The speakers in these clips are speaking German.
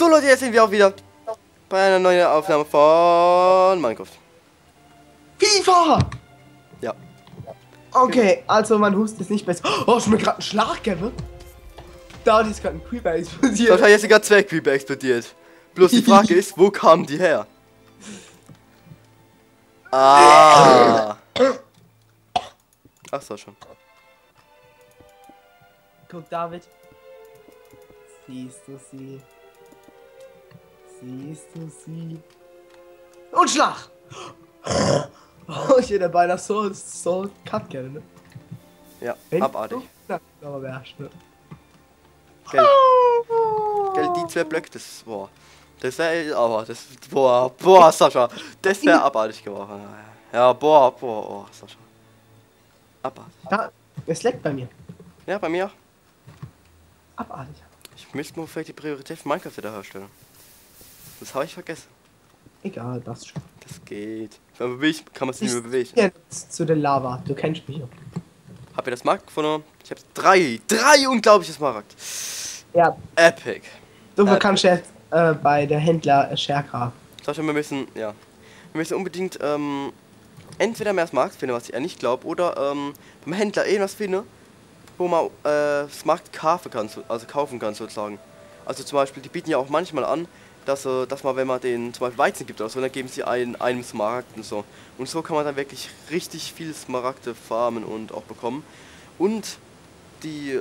So Leute, jetzt sind wir auch wieder bei einer neuen Aufnahme von Minecraft. FIFA! Ja. Okay, also man hustet ist nicht besser. Oh, ist mir gerade ein Schlag gegeben. Da ist gerade ein Creeper Da explodiert. hat jetzt sogar zwei Creeper explodiert. Bloß die Frage ist, wo kamen die her? Ah. Ach so schon. Guck, David. Siehst du sie? Siehst du sie? Und Schlag! Oh, ich hätte beinahe so, so Cut gerne, ne? Ja, Wenn abartig. Na, aber wärst, ne? Gell, gell, die zwei Blöcke, das boah. Das wäre aber das boah, boah, Sascha, das wäre abartig geworden. Ja, boah, boah, oh, Sascha. Abartig. Da, es leckt bei mir. Ja, bei mir auch. Abartig. Ich müsste mal vielleicht die Priorität für Minecraft wieder herstellen. Das habe ich vergessen. Egal, das schon. Das geht. Wenn man bewegt, kann man es nicht mehr bewegen. Jetzt zu der Lava. Du kennst mich ja. Habt ihr das Markt gefunden? Ich habe drei, drei unglaubliches Markt. Ja, Epic. du Äh, kannst jetzt äh, bei der Händler äh, Scherka. Sascha, wir müssen, ja, wir müssen unbedingt ähm, entweder mehr Markt finden, was ich eher nicht glaube, oder ähm, beim Händler irgendwas finden, wo man äh, das Markt kaufen kann, so- also kaufen kann sozusagen. Also zum Beispiel, die bieten ja auch manchmal an, dass, äh, dass man, wenn man den zum Beispiel Weizen gibt oder so, dann geben sie einen, einen Smaragd und so. Und so kann man dann wirklich richtig viel Smaragde farmen und auch bekommen. Und die,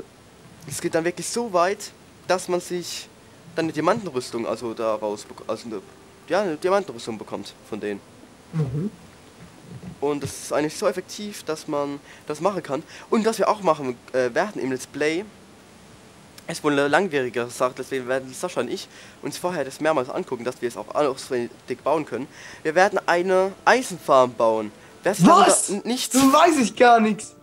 es geht dann wirklich so weit, dass man sich dann eine Diamantenrüstung, also daraus, also eine, ja, eine Diamantenrüstung bekommt von denen. Mhm. Und das ist eigentlich so effektiv, dass man das machen kann. Und was wir auch machen äh, werden im Let's Play, ist wohl eine langwierigere Sache, deswegen werden Sascha und ich uns vorher das mehrmals angucken, dass wir es auch auswendig bauen können. Wir werden eine Eisenfarm bauen. Wer Was? Nichts. So weiß ich gar nichts.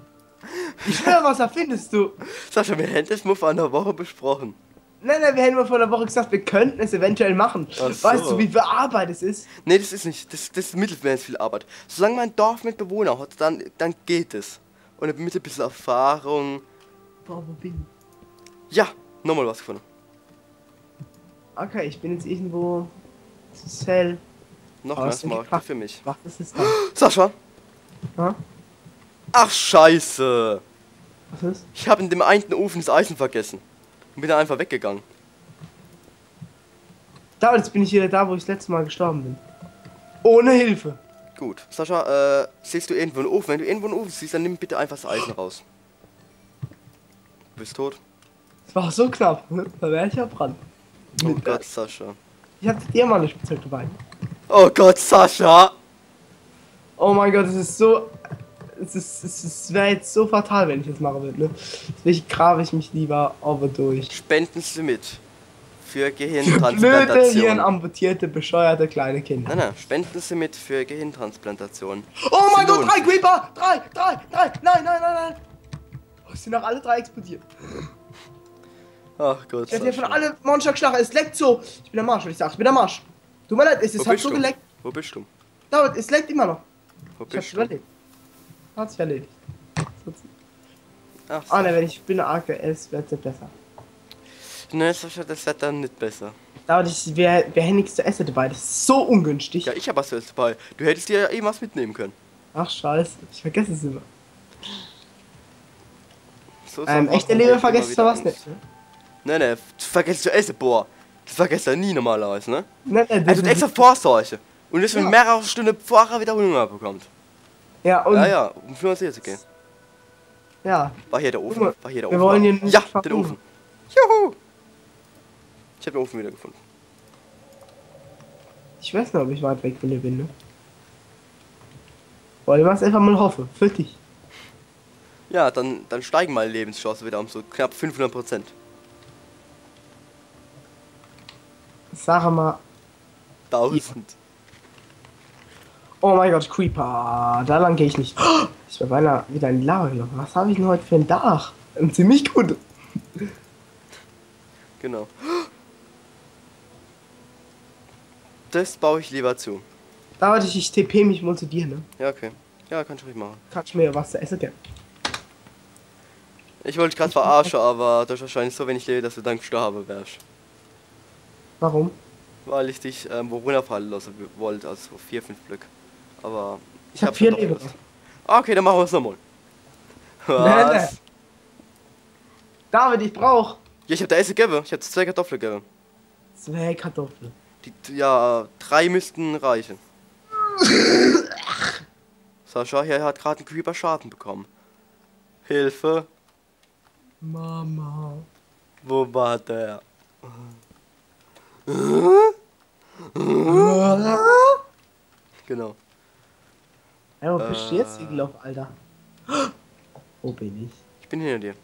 Ich schwöre, was erfindest du? Sascha, wir hätten es nur vor einer Woche besprochen. Nein, nein, wir hätten mal vor einer Woche gesagt, wir könnten es eventuell machen. Ach so. Weißt du, wie viel Arbeit es ist? Nee, das ist nicht. Das, das ist mittelmäßig viel Arbeit. Solange man ein Dorf mit Bewohnern hat, dann, dann geht es. Und mit ein bisschen Erfahrung. Boah, wo bin Ja, nochmal was gefunden. Okay, ich bin jetzt irgendwo. Ist hell. Noch das Smaragd Kraft- für mich. Was ist es da? Sascha! Ha? Ach, scheiße! Was ist? Ich habe in dem einen Ofen das Eisen vergessen. Und bin dann einfach weggegangen. Da, jetzt bin ich wieder da, wo ich das letzte Mal gestorben bin. Ohne Hilfe. Gut. Sascha, äh, siehst du irgendwo einen Ofen? Wenn du irgendwo einen Ofen siehst, dann nimm bitte einfach das Eisen raus. Du bist tot. Es war so knapp. ne? Da wäre ich ja dran. Oh Mit- Gott, Sascha. Ich hatte dir mal eine Spielzeug dabei. Oh Gott, Sascha! Oh mein Gott, es ist so. Es ist, es ist, wäre jetzt so fatal, wenn ich das machen würde, ne? Deswegen grabe ich mich lieber over durch. Spenden Sie mit. Für Blöde, Gehirntransplantation. hirnamputierte, bescheuerte kleine Kinder. Nein, nein, spenden Sie mit für Gehirntransplantation. Oh mein Sie Gott, lohnt drei. Creeper! Drei, drei, drei! Nein, nein, nein, nein! Oh, es sind noch alle drei explodiert. Ach Gott, Ich hab hier von alle Monster geschlagen. Es leckt so. Ich bin am Marsch, würde ich sagen. Ich bin am Marsch. Tut mir leid, es ist halt so du? geleckt. Wo bist du? Dauert, es leckt immer noch. Wo Ich hab's bist du? überlebt. Hat sich erledigt. Ach, Ah ne, wenn ich bin es wird es besser. ne, das wird dann nicht besser. Dauert, ich, wir, wir hätten nichts zu essen dabei. Das ist so ungünstig. Ja, ich hab was jetzt dabei. Du hättest dir ja eh was mitnehmen können. Ach, scheiße. Ich vergesse es immer. So Ähm, Sachen echte machen Leben wir vergesst du was nicht, ne? Ne, ne, du vergisst zu essen, boah. Das vergisst er nie normalerweise, ne? Nein, nein, Er tut extra Vorsorge. Und das mit Ja. mehrere Stunden vorher wieder Hunger bekommt. Ja, und. Ja, ja, um 25 zu gehen. ja. War hier der Ofen? War hier der wir Ofen? wollen nicht ja, den. Ofen. Juhu! Ich hab den Ofen wieder gefunden. Ich weiß nicht, ob ich weit weg von dir bin, ne? Wollen wir es einfach mal hoffen. Für dich. Ja, dann, dann steigen meine Lebenschancen wieder um so knapp 500 Prozent. Sag mal. 1000. Oh mein Gott, Creeper. Da lang gehe ich nicht. Ich bin beinahe wieder in die Lava gelaufen. Was habe ich denn heute für ein Dach? Ähm, Ziemlich gut. Genau. Das baue ich lieber zu. Da warte ich, ich TP mich mal zu dir, ne? Ja, okay. Ja, kann ich ruhig machen. Kannst du mir was zu essen geben? Ich wollte gerade verarschen, aber das ist wahrscheinlich so wenig lebe, dass du dann gestorben wärst. Warum? Weil ich dich ähm, wo runterfallen lassen wollte, also so vier, fünf Blöcke. Aber Ich hab hab's vier dann doch Leben. Ah, Okay, dann machen wir es nochmal. Was? nein. David, ich brauch Ja, ich hab da Essen gegeben. Ich hab zwei Kartoffeln gegeben. zwei Kartoffeln. Die, ja, drei müssten reichen. Sascha hier hat gerade einen Creeper Schaden bekommen. Hilfe. Mama. Wo war der? Genau. Ja, wo bist du jetzt, Äh. Igloff, Alter? Wo bin ich? Ich bin hinter dir.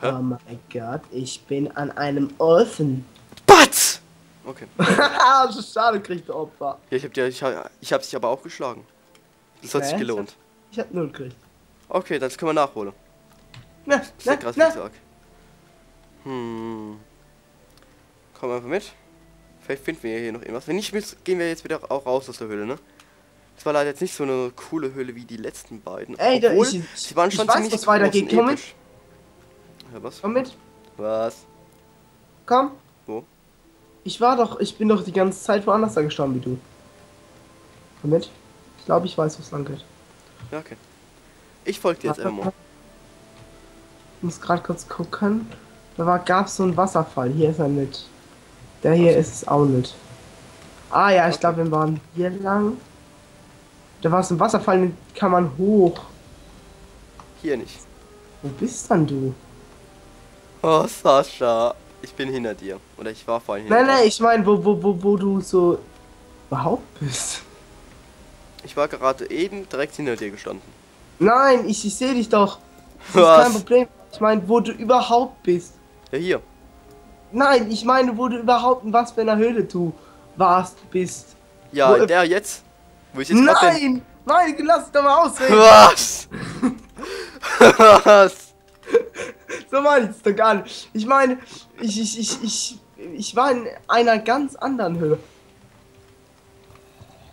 Hä? Oh mein Gott, ich bin an einem Ofen. Batz! Okay. das ist schade, kriegt der Opfer. Ja, ich hab dir, ich, hab- ich hab dich aber auch geschlagen. Das hat sich gelohnt. Ich hab null gekriegt. Okay, das können wir nachholen. Na, Das ist na, krass, na. ich. Hm. Komm einfach mit. Vielleicht finden wir hier noch irgendwas. Wenn nicht, gehen wir jetzt wieder auch raus aus der Höhle, ne? Das war leider jetzt nicht so eine coole Höhle wie die letzten beiden. Ey, da Obwohl, ich- ich- sie waren ich schon weiß, ziemlich was groß weitergeht. Komm mit. Ja, was? Komm mit, Was? komm. Wo? Ich war doch, ich bin doch die ganze Zeit woanders da gestorben wie du. Komm mit. Ich glaube, ich weiß, wo es lang geht. Ja, okay. Ich folge dir jetzt immer. Ich muss gerade kurz gucken. Da war, gab's so einen Wasserfall. Hier ist er nicht. Der hier ist es auch nicht. Ah ja, ich glaube, wir waren hier lang. Da war so ein Wasserfall, den kann man hoch. Hier nicht. Wo bist dann du? Oh, Sascha. Ich bin hinter dir. Oder ich war vorhin hinter Nein, nein, ich meine, wo, wo, wo, wo du so überhaupt bist. Ich war gerade eben direkt hinter dir gestanden. Nein, ich, ich sehe dich doch. Das ist Was? kein Problem. Ich meine, wo du überhaupt bist. Ja, hier. Nein, ich meine, wo du überhaupt in was für einer Höhle du warst, bist. Ja, Wo- der jetzt. Wo ich jetzt grad bin. Nein! Nein, lass es doch mal ausreden. Was? Was? So meine ich es doch gar nicht. Ich meine, ich, ich, ich, ich, ich war in einer ganz anderen Höhle.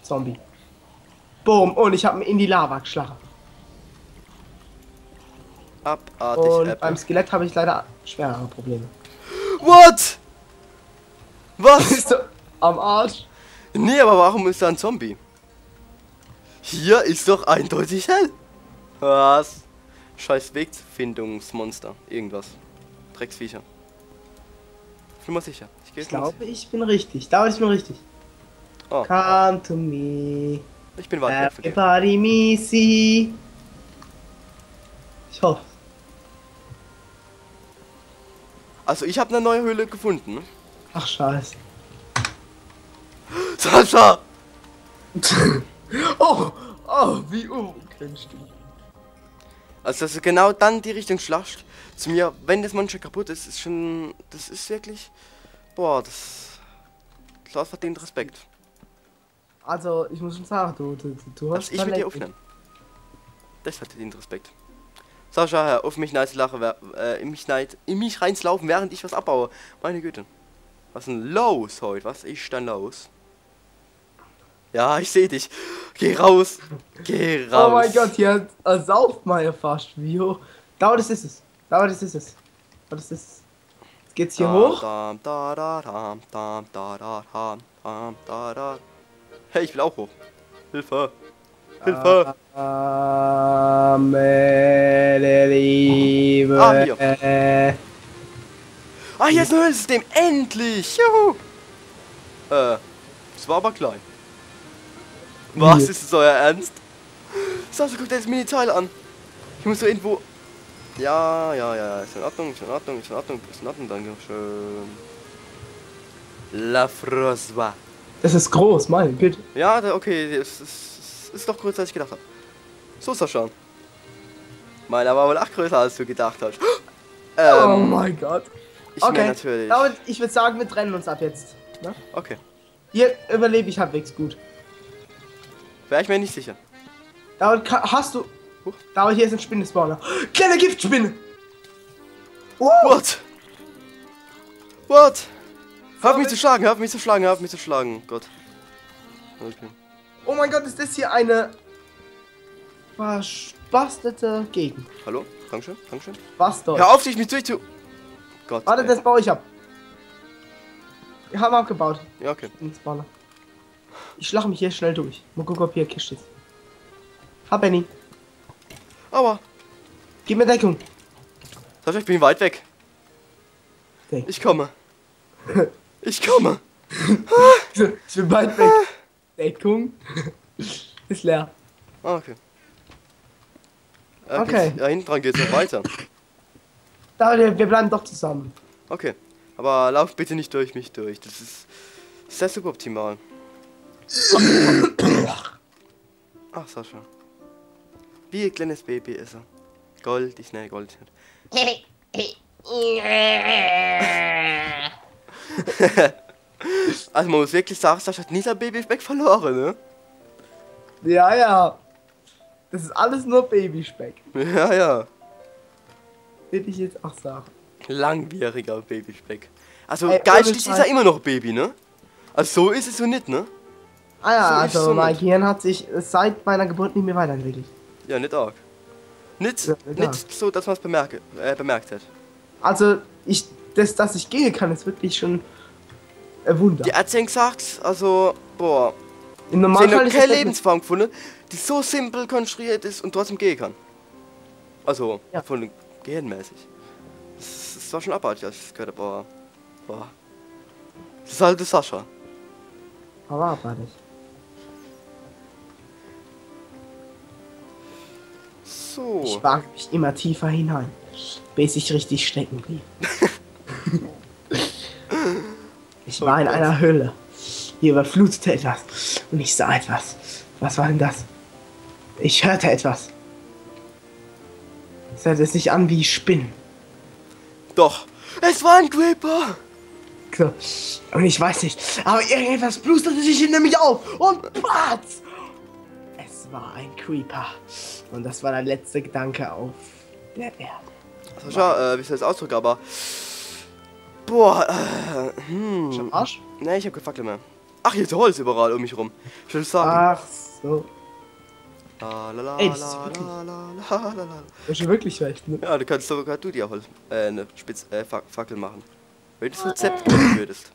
Zombie. Boom, und ich habe ihn in die Lava geschlagen. Abartig Und Apple. beim Skelett habe ich leider schwerere Probleme. What? Was? Bist du am Arsch? nee, aber warum ist da ein Zombie? Hier ist doch eindeutig hell. Was? Scheiß Wegfindungsmonster. Irgendwas. Drecksviecher. Ich bin mal sicher. Ich Ich glaube, ich bin richtig. Da ich bin richtig. Oh, Come to me. ich bin weit weg von dir. Everybody me see. Ich hoffe. Also ich habe eine neue Höhle gefunden. Ach scheiße. Sascha! Oh, oh, wie unkennst du. Also das ist genau dann die Richtung Schlacht zu mir, wenn das Monster kaputt ist, ist schon, das ist wirklich, boah, das, das verdient Respekt. Also, ich muss schon sagen, du, du, du, du hast Also ich will dir aufnehmen. Das verdient Respekt. Sascha, hör auf mich wer- äh, in mich neid, in mich reinslaufen, während ich was abbaue. Meine Güte. Was ist denn los heute? Was ist denn los? Ja, ich sehe dich. Geh raus. Geh raus. Oh mein Gott, hier sauft mal ja fast. Wie hoch? Da, das ist es. Da, das ist es. Da, das ist es. Jetzt geht's hier Da, hoch. Da, da, da, da, da, da, da, da, da. Hey, ich will auch hoch. Hilfe. Hilfe. Ah, meine Liebe. Ah, hier. Ah, hier ist ein Höhlensystem. Endlich. Juhu. Äh, das war aber klein. Was ist das euer Ernst? Sascha, guck dir das Mini-Teil an. Ich muss so irgendwo... Ja, ja, ja, ist in Ordnung, ist in Ordnung, ist in Ordnung, ist in Ordnung, danke schön. La Froswa. das ist groß, mein Güte. Ja, okay, es ist, ist doch größer, als ich gedacht habe. So ist das schon. Meiner war wohl auch größer, als du gedacht hast. oh Ähm, mein Gott. ich Okay, natürlich. David, ich würde sagen, wir trennen uns ab jetzt. Ne? Okay, Hier überlebe ich halbwegs gut. wäre ich mir nicht sicher. Ka- hast du... Huch. David, hier ist ein Spinnenspawner. Kleine Giftspinne! Wow. What? What? Hör auf mich zu schlagen, hör auf mich zu schlagen, hör auf mich zu schlagen. Gott. Okay. Oh mein Gott, ist das hier eine verspastete Gegend. Hallo? Dankeschön, Dankeschön. Was doch. Hör auf, dich mit durchzu... Gott. Warte, ey. das baue ich ab. Wir haben abgebaut. Ja, okay. Ich schlage mich hier schnell durch. Mal gucken, ob hier Kiste ist. Ha, Benny. Aber, Gib mir Deckung. Sascha, ich bin weit weg. Okay. Ich komme. Ich komme. Ich bin weit weg. Deckung. ist leer. Ah, okay. Okay. Ja, hinten dran geht's noch weiter. Da, wir bleiben doch zusammen. Okay. Aber lauf bitte nicht durch mich durch. Das ist sehr suboptimal. Ach, Sascha. Wie ein kleines Baby ist er. Gold ist ne Gold. Also man muss wirklich sagen, Sascha hat nie sein Babyspeck verloren, ne? Ja, ja. Das ist alles nur Babyspeck. Ja, ja. Will ich jetzt auch sagen. Langwieriger Babyspeck. Also Ey, geistig ist er immer noch Baby, ne? Also so ist es so nicht, ne? Ah ja, So also so mein nicht. Gehirn hat sich seit meiner Geburt nicht mehr weiterentwickelt. Ja, nicht arg. Nicht, Ja, nicht nicht so, dass man es bemerke, äh, bemerkt hat. Also, ich, das, dass ich gehen kann, ist wirklich schon ein Wunder. Die Ärztin gesagt, also, boah, Im Normalfall ist keine Lebensform gefunden, die so simpel konstruiert ist und trotzdem gehen kann. Also, Ja. von gehirnmäßig. Das, das war schon abartig, als ich das gehört habe, aber, boah. Das ist halt der Sascha. Aber abartig. So. Ich wage mich immer tiefer hinein, bis ich richtig stecken blieb. ich war in einer Höhle. Hier überflutete etwas. Und ich sah etwas. Was war denn das? Ich hörte etwas. Es hörte sich an wie Spinnen. Doch, es war ein Creeper. So. Und ich weiß nicht, aber irgendetwas blusterte sich hinter mich auf und patz! Es war ein Creeper. Und das war der letzte Gedanke auf der Erde. Sascha, äh, wie soll das ausdrücken, aber. Boah, äh, hm. Schon Arsch? Ne, ich hab keine Fackel mehr. Ach, hier ist Holz überall um mich rum. Ich will sagen. Ach so. La, la, la, Ey, das ist wirklich- la, la, la, la, la. Das ist schon wirklich recht, ne? Ja, du kannst sogar du dir Holz, äh, eine Spitz, äh, Fac- Fackel machen. Wenn du das Rezept kennen würdest.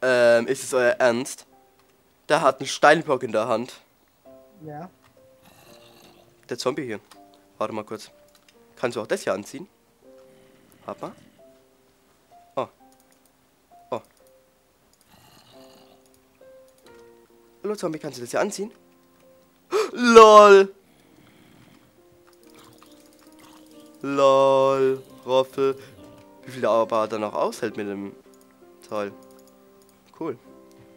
Ähm, ist es euer Ernst? Der hat einen Steinblock in der Hand. Ja. Der Zombie hier. Warte mal kurz. Kannst du auch das hier anziehen? Mal. Oh. Oh. Hallo Zombie, kannst du das hier anziehen? LOL! LOL. Roffel. Wie viel der aber dann noch aushält mit dem Teil. Cool.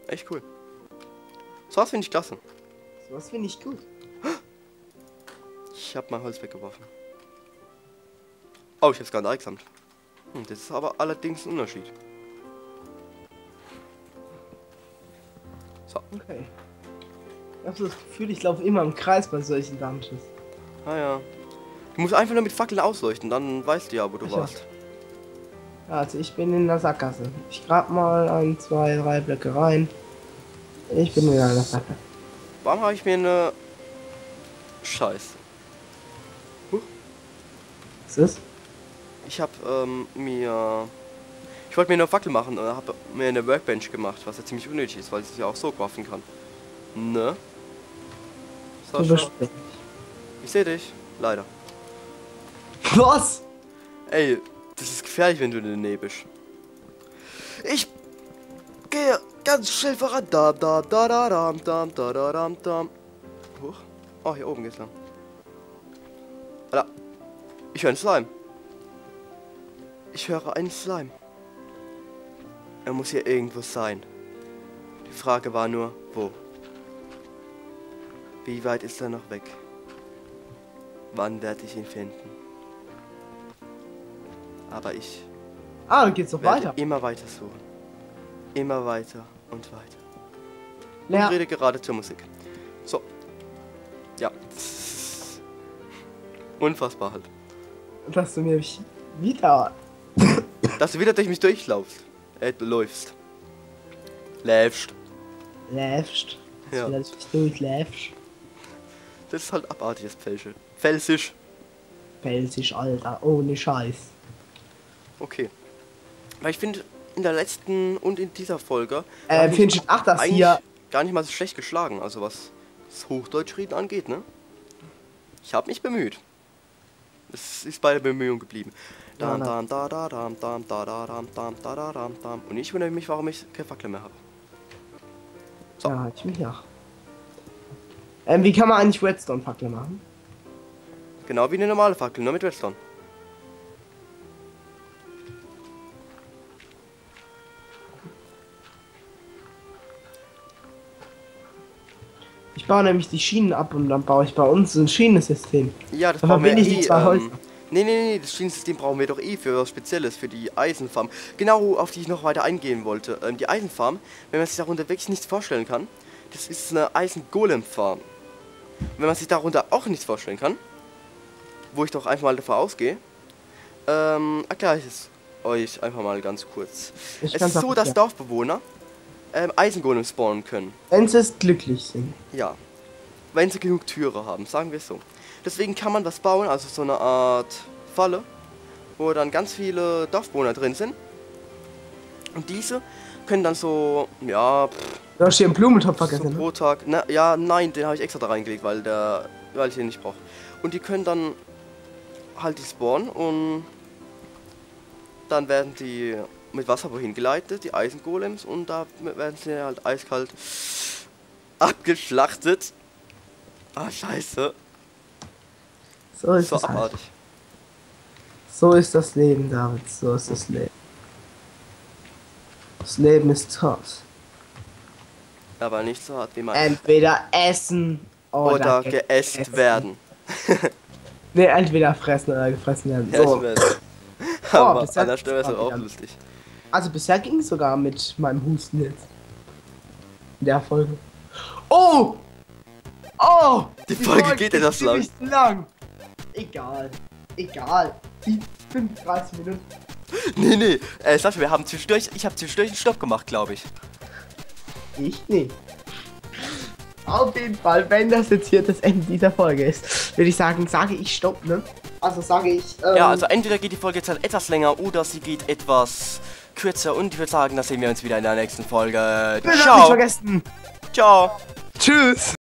Echt cool. So was finde ich klasse. Sowas finde ich gut. Ich habe mein Holz weggeworfen. Oh, ich hab's gar nicht eingesammelt. Hm, das ist aber allerdings ein Unterschied. So, Okay. Ich habe so das Gefühl, ich laufe immer im Kreis bei solchen Dungeons. ah ja. Du musst einfach nur mit Fackeln ausleuchten, dann weißt du ja, wo du Ich warst. Also ich bin in der Sackgasse. Ich grab mal ein, zwei, drei Blöcke rein. Ich bin in der Sackgasse. Warum habe ich mir eine Scheiße? Was ist? Ich habe ähm, mir ich wollte mir eine Fackel machen und habe mir eine Workbench gemacht, was ja ziemlich unnötig ist, weil ich es ja auch so craften kann. Ne? Sascha, ich sehe dich. Leider. Was? Ey, das ist gefährlich, wenn du in der Nähe bist. Ich gehe ganz schnell voran. Da, da, da, da, da, da, da, da, da, da. Huch. Oh, hier oben geht's lang. Alter. Ich höre einen Slime. Ich höre einen Slime. Er muss hier irgendwo sein. Die Frage war nur, wo? Wie weit ist er noch weg? Wann werde ich ihn finden? Aber ich Ah, dann geht's noch weiter. immer weiter suchen. Immer weiter und weiter. Und Ja. rede gerade zur Musik. So. Ja. Unfassbar halt. Dass du mir wieder Dass du wieder durch mich durchlaufst. Äh, läufst. Läufst. läfst. Ja. Du durchläfst. Das ist halt abartiges Felsche. Felsisch. Felsisch, Alter. Ohne Scheiß. Okay. Weil ich finde, in der letzten und in dieser Folge Äh, Finch, ach, das hier. gar nicht mal so schlecht geschlagen, also was das Hochdeutschreden angeht, ne? Ich habe mich bemüht. Es ist bei der Bemühung geblieben. Dam, dam, da, da, dam, dam, da, da, dam, dam, da, da, dam, dam. Und ich wundere mich, warum ich keine Fackel mehr habe. So. Ja, ich mich auch. Ähm, wie kann man eigentlich Redstone-Fackel machen? Genau wie eine normale Fackel, nur mit Redstone. Ich baue nämlich die Schienen ab und dann baue ich bei uns ein Schienensystem. Ja, das brauchen wir eh. Häuser? Nee, nee, nee, das Schienensystem brauchen wir doch eh für was Spezielles, für die Eisenfarm. Genau, auf die ich noch weiter eingehen wollte. Ähm, die Eisenfarm, wenn man sich darunter wirklich nichts vorstellen kann, das ist eine Eisengolem-Farm. Wenn man sich darunter auch nichts vorstellen kann, wo ich doch einfach mal davon ausgehe, ähm, erkläre ich es euch einfach mal ganz kurz. Ich es ist so, dass erklären. Dorfbewohner ähm, Eisengolem spawnen können. Wenn sie es glücklich sind. Ja. Wenn sie genug Türe haben, sagen wir es so. Deswegen kann man was bauen, also so eine Art Falle, wo dann ganz viele Dorfbewohner drin sind. Und diese können dann so, ja, pff, Du hast hier einen Blumentopf so vergessen, ne? pro Tag, na, ja, nein, den habe ich extra da reingelegt, weil der, weil ich den nicht brauche. Und die können dann halt die spawnen und dann werden die mit Wasser wohin geleitet, die Eisengolems, und da werden sie halt eiskalt abgeschlachtet. Ah, scheiße. So ist So es halt. So ist das Leben, David. So ist das Leben. Das Leben ist toll. Aber nicht so hart wie mein. Entweder essen oder, Oder ge- geäst essen. werden. Ne, entweder fressen oder gefressen werden. So. weiß. Aber an der Stelle ist auch lustig. Also bisher ging es sogar mit meinem Husten jetzt. In der Folge. Oh! Oh! Die Folge geht ist etwas lang. lang. Egal. Egal. Die 35 Minuten. Nee, nee. Äh, Sascha, wir haben zwischendurch. Ich habe zwischendurch einen Stopp gemacht, glaube ich. Ich nicht. Auf jeden Fall, wenn das jetzt hier das Ende dieser Folge ist, würde ich sagen, sage ich Stopp, ne? Also sage ich. Ähm, Ja, also entweder geht die Folge jetzt halt etwas länger oder sie geht etwas kürzer und ich würde sagen, da sehen wir uns wieder in der nächsten Folge. Bitte nicht Ciao. vergessen. Ciao. Tschüss.